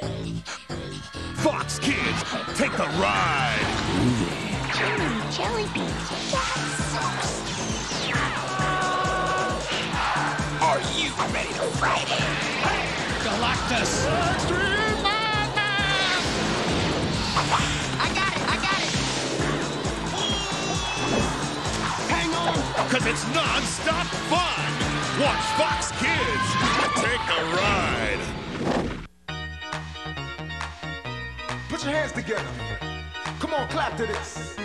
Fox Kids, take the ride. Jelly, jelly beans. Are you ready to ride it? Galactus! I got it, I got it. Hang on, because it's non-stop fun. Watch Fox Kids Put your hands together. Come on, clap to this.